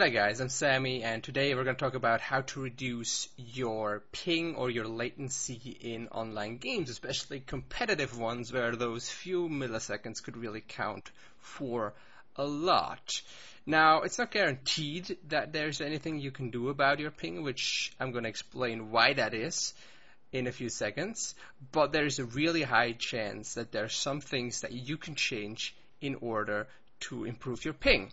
Hi guys, I'm Sammy and today we're going to talk about how to reduce your ping or your latency in online games, especially competitive ones where those few milliseconds could really count for a lot. Now, it's not guaranteed that there's anything you can do about your ping, which I'm going to explain why that is in a few seconds, but there's a really high chance that there are some things that you can change in order to improve your ping.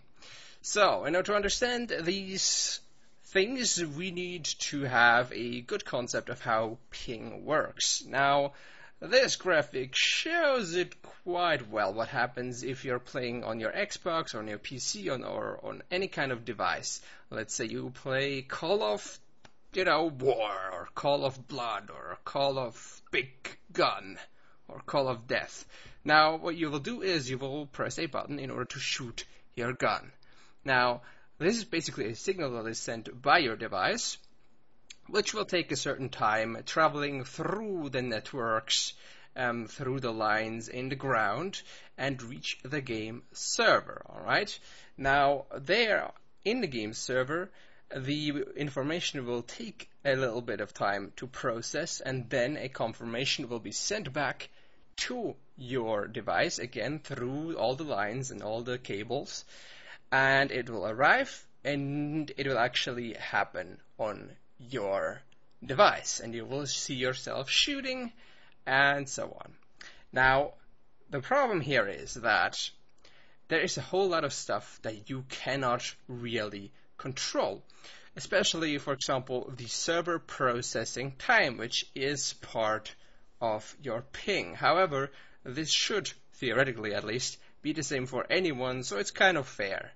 So, in order to understand these things, we need to have a good concept of how ping works. Now, this graphic shows it quite well what happens if you're playing on your Xbox or on your PC on, or on any kind of device. Let's say you play Call of, you know, War or Call of Blood or Call of Big Gun or Call of Death. Now, what you will do is you will press a button in order to shoot your gun. Now, this is basically a signal that is sent by your device, which will take a certain time traveling through the networks, um, through the lines in the ground, and reach the game server. All right. Now, there in the game server, the information will take a little bit of time to process, and then a confirmation will be sent back to your device again through all the lines and all the cables and it will arrive and it will actually happen on your device and you will see yourself shooting and so on. Now, the problem here is that there is a whole lot of stuff that you cannot really control. Especially, for example, the server processing time, which is part of your ping. However, this should, theoretically at least, be the same for anyone, so it's kind of fair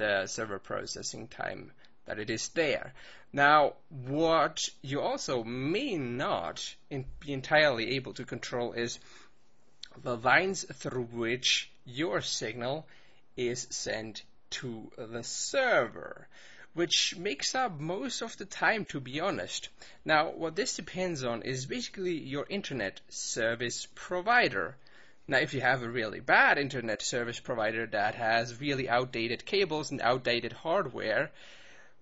the server processing time that it is there. Now, what you also may not be entirely able to control is the lines through which your signal is sent to the server, which makes up most of the time, to be honest. Now, what this depends on is basically your internet service provider. Now, if you have a really bad internet service provider that has really outdated cables and outdated hardware,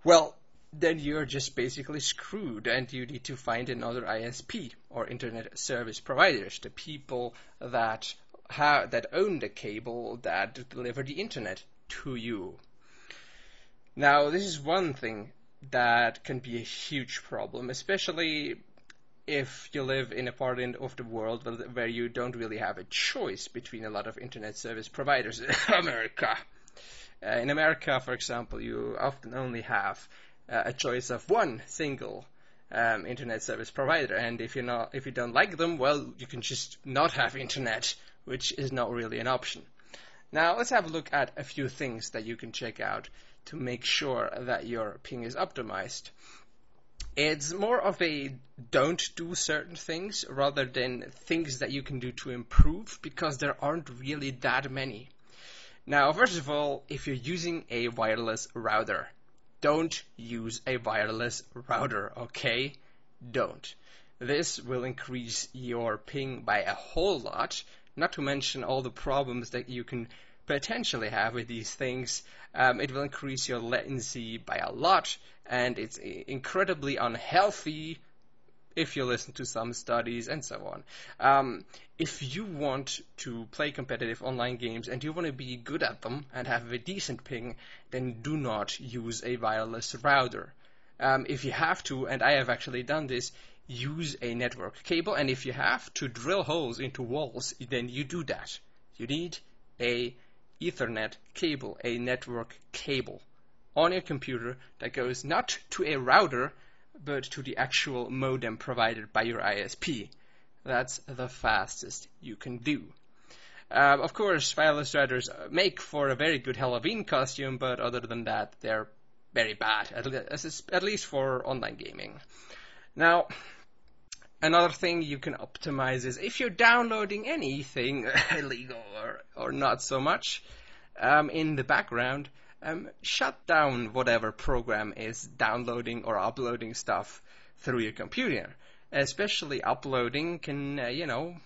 well, then you're just basically screwed and you need to find another ISP or internet service providers, the people that have, that own the cable that deliver the internet to you. Now, this is one thing that can be a huge problem, especially if you live in a part of the world where you don't really have a choice between a lot of internet service providers. America. Uh, in America, for example, you often only have uh, a choice of one single um, internet service provider, and if you not if you don't like them, well, you can just not have internet, which is not really an option. Now, let's have a look at a few things that you can check out to make sure that your ping is optimized. It's more of a don't do certain things rather than things that you can do to improve because there aren't really that many. Now, first of all, if you're using a wireless router, don't use a wireless router, okay? Don't. This will increase your ping by a whole lot, not to mention all the problems that you can potentially have with these things. Um, it will increase your latency by a lot, and it's incredibly unhealthy if you listen to some studies and so on. Um, if you want to play competitive online games and you want to be good at them and have a decent ping, then do not use a wireless router. Um, if you have to, and I have actually done this, use a network cable, and if you have to drill holes into walls, then you do that. You need a Ethernet cable, a network cable on your computer that goes not to a router but to the actual modem provided by your ISP. That's the fastest you can do. Uh, of course, wireless routers make for a very good Halloween costume, but other than that, they're very bad, at least for online gaming. Now, another thing you can optimize is if you're downloading anything illegal or, or not so much um, in the background, um, shut down whatever program is downloading or uploading stuff through your computer. Especially uploading can, uh, you know,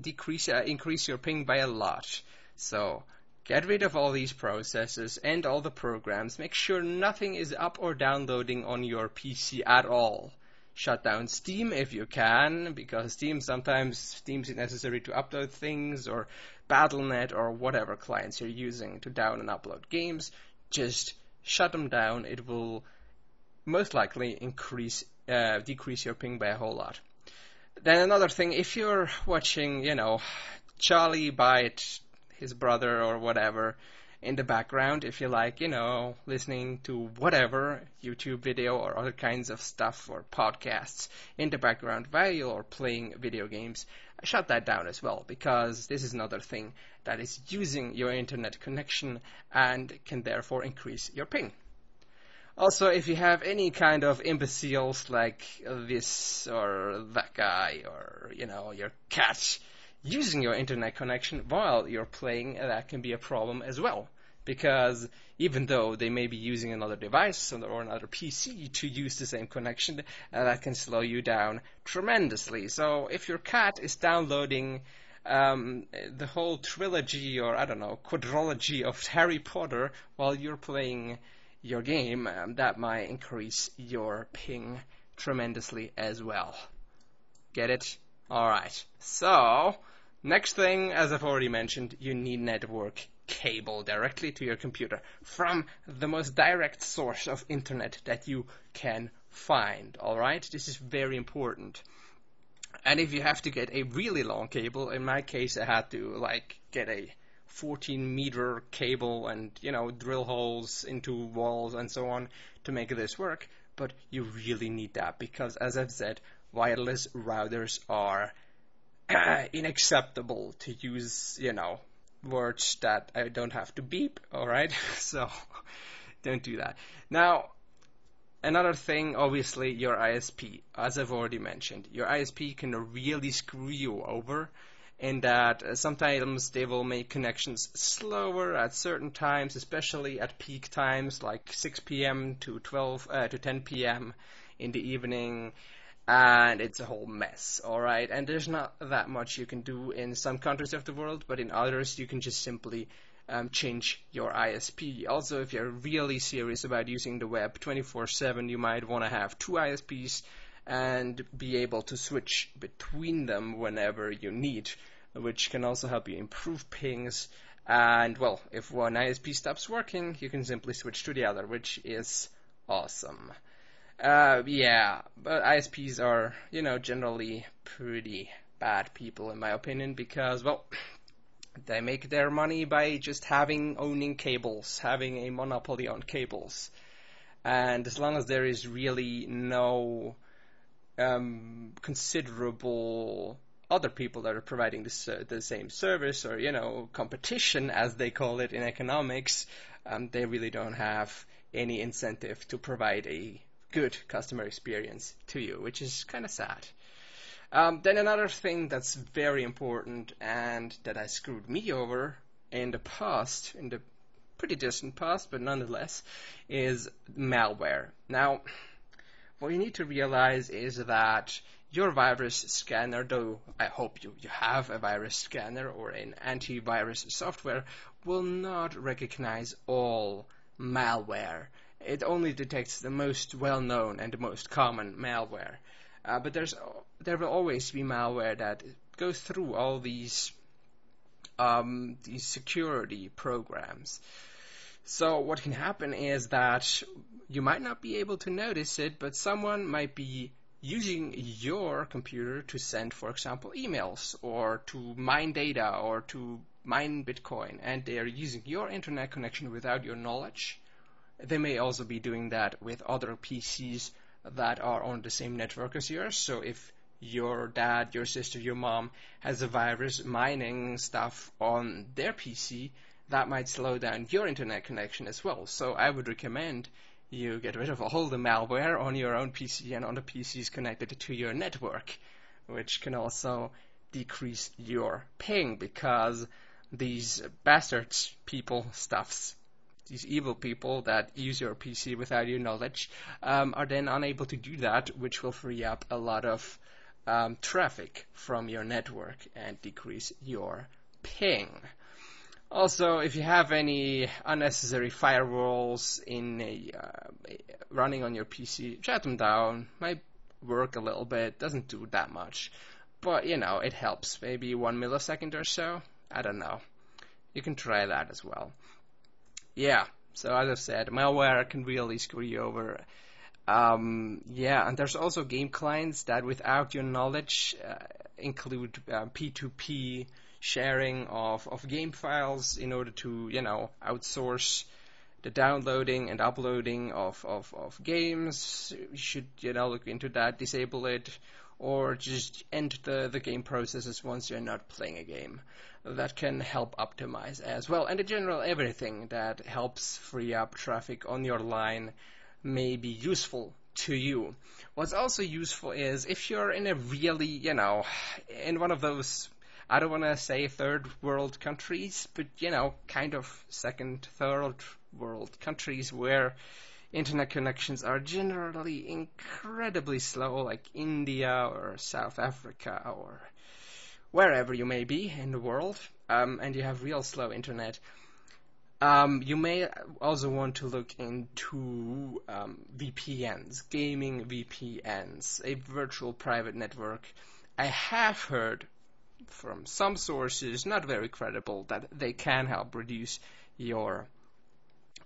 decrease, uh, increase your ping by a lot. So Get rid of all these processes and all the programs. Make sure nothing is up or downloading on your PC at all. Shut down Steam if you can, because Steam sometimes deems it necessary to upload things, or Battle.net, or whatever clients you're using to down and upload games. Just shut them down. It will most likely increase, uh, decrease your ping by a whole lot. Then another thing, if you're watching, you know, Charlie bite his brother or whatever in the background if you like, you know, listening to whatever YouTube video or other kinds of stuff or podcasts in the background while you're playing video games. Shut that down as well because this is another thing that is using your internet connection and can therefore increase your ping. Also, if you have any kind of imbeciles like this or that guy or, you know, your cat using your internet connection while you're playing, that can be a problem as well. Because even though they may be using another device or another PC to use the same connection, uh, that can slow you down tremendously. So if your cat is downloading um, the whole trilogy or I don't know quadrilogy of Harry Potter while you're playing your game, um, that might increase your ping tremendously as well. Get it? Alright. So, Next thing, as I've already mentioned, you need network cable directly to your computer from the most direct source of internet that you can find. Alright? This is very important. And if you have to get a really long cable, in my case I had to like get a 14 meter cable and, you know, drill holes into walls and so on to make this work. But you really need that because as I've said, wireless routers are unacceptable to use, you know, words that I don't have to beep, alright? so, don't do that. Now, another thing, obviously, your ISP. As I've already mentioned, your ISP can really screw you over in that sometimes they will make connections slower at certain times, especially at peak times like 6 p.m. to 12 uh, to 10 p.m. in the evening and it's a whole mess, alright? And there's not that much you can do in some countries of the world, but in others you can just simply um, change your ISP. Also, if you're really serious about using the web 24/7, you might want to have two ISPs and be able to switch between them whenever you need, which can also help you improve pings. And well, if one ISP stops working, you can simply switch to the other, which is awesome. Uh, yeah, but ISPs are, you know, generally pretty bad people in my opinion because, well, they make their money by just having owning cables, having a monopoly on cables. And as long as there is really no um, considerable other people that are providing this, uh, the same service or you know competition as they call it in economics, um, they really don't have any incentive to provide a good customer experience to you, which is kind of sad. Um, then another thing that's very important and that has screwed me over in the past, in the pretty distant past, but nonetheless, is malware. Now, what you need to realize is that your virus scanner, though I hope you, you have a virus scanner or an antivirus software, will not recognize all malware it only detects the most well-known and the most common malware. Uh, but there's there will always be malware that goes through all these um, these security programs. So what can happen is that you might not be able to notice it, but someone might be using your computer to send, for example, emails or to mine data or to mine Bitcoin, and they are using your internet connection without your knowledge they may also be doing that with other PCs that are on the same network as yours. So if your dad, your sister, your mom has a virus mining stuff on their PC, that might slow down your internet connection as well. So I would recommend you get rid of all the malware on your own PC and on the PCs connected to your network, which can also decrease your ping because these bastards people stuffs these evil people that use your PC without your knowledge um, are then unable to do that, which will free up a lot of um, traffic from your network and decrease your ping. Also, if you have any unnecessary firewalls in a, uh, running on your PC, shut them down. Might work a little bit, doesn't do that much, but you know it helps. Maybe one millisecond or so. I don't know. You can try that as well. Yeah. So as I said, malware can really screw you over. Um, yeah, and there's also game clients that, without your knowledge, uh, include uh, P2P sharing of, of game files in order to, you know, outsource the downloading and uploading of, of, of games. You should, you know, look into that, disable it, or just end the, the game processes once you're not playing a game. That can help optimize as well. And in general, everything that helps free up traffic on your line may be useful to you. What's also useful is if you're in a really, you know, in one of those I don't want to say third world countries, but you know, kind of second, third world countries where internet connections are generally incredibly slow, like India or South Africa or wherever you may be in the world, um, and you have real slow internet. Um, you may also want to look into um, VPNs, gaming VPNs, a virtual private network. I have heard from some sources, not very credible, that they can help reduce your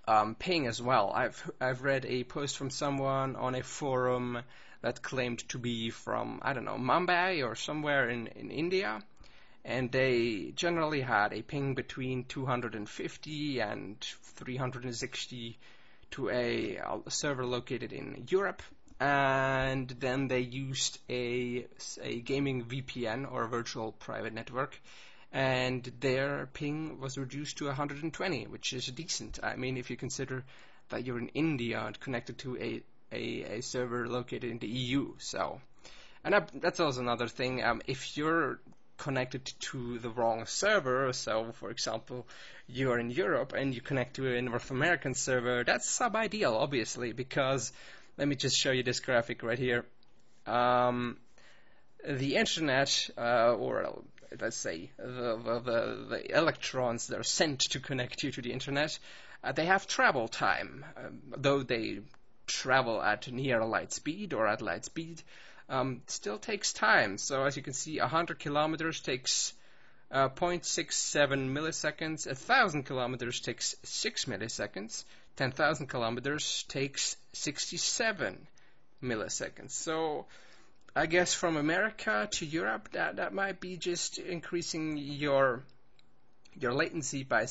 um, ping as well. I've I've read a post from someone on a forum that claimed to be from I don't know Mumbai or somewhere in in India, and they generally had a ping between 250 and 360 to a, a server located in Europe, and then they used a, a gaming VPN or virtual private network, and their ping was reduced to 120, which is decent. I mean, if you consider that you're in India and connected to a, a, a server located in the EU, so. And that, that's also another thing. Um, if you're connected to the wrong server, so for example, you're in Europe and you connect to a North American server, that's sub-ideal, obviously, because let me just show you this graphic right here. Um, the internet, uh, or let's say the, the, the, electrons that are sent to connect you to the internet, uh, they have travel time. Um, though they travel at near light speed or at light speed, um, still takes time. So as you can see, 100 kilometers takes uh, 0.67 milliseconds. 1,000 kilometers takes 6 milliseconds. 10,000 kilometers takes 67 milliseconds. So I guess from America to Europe, that, that might be just increasing your your latency by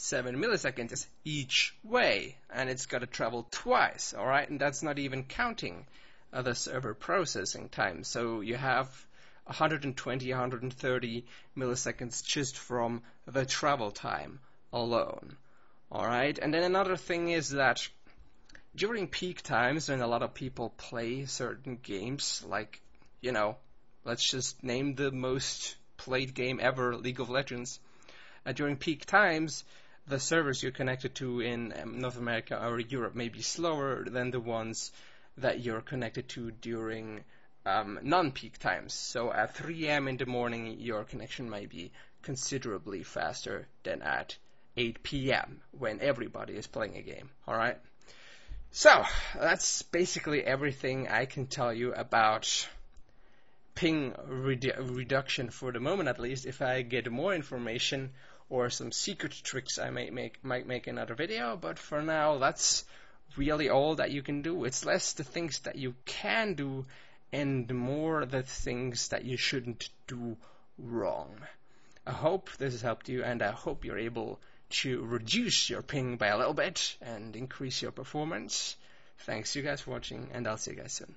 67 milliseconds each way, and it's got to travel twice, all right? And that's not even counting the server processing time. So you have 120, 130 milliseconds just from the travel time alone. Alright, and then another thing is that during peak times when a lot of people play certain games, like, you know, let's just name the most played game ever, League of Legends, uh, during peak times, the servers you're connected to in um, North America or Europe may be slower than the ones that you're connected to during um, non-peak times. So at 3 a.m. in the morning, your connection might be considerably faster than at 8 p.m. when everybody is playing a game. Alright? So, that's basically everything I can tell you about ping redu- reduction for the moment at least. If I get more information or some secret tricks, I might make, might make another video, but for now, that's really all that you can do. It's less the things that you can do and more the things that you shouldn't do wrong. I hope this has helped you and I hope you're able to reduce your ping by a little bit and increase your performance. Thanks you guys for watching, and I'll see you guys soon.